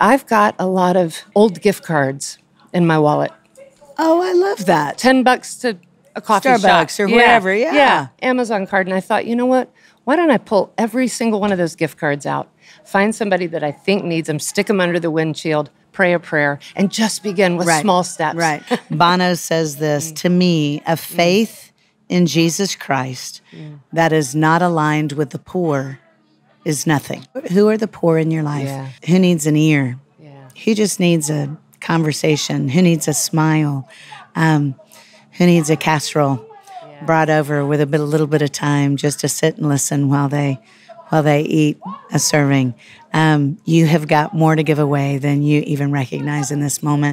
I've got a lot of old gift cards in my wallet. Oh, I love that. 10 bucks to a coffee Starbucks shop. or wherever, yeah. Yeah. Amazon card. And I thought, you know what? Why don't I pull every single one of those gift cards out, find somebody that I think needs them, stick them under the windshield, pray a prayer, and just begin with Right. small steps. Right. Bono says this mm. to me a mm. faith in Jesus Christ mm. that is not aligned with the poor is nothing. Who are the poor in your life? Yeah. Who needs an ear? Yeah. Who just needs a conversation? Who needs a smile? Um, who needs a casserole brought over with a bit, a little bit of time just to sit and listen while they while they eat a serving? Um, you have got more to give away than you even recognize in this moment.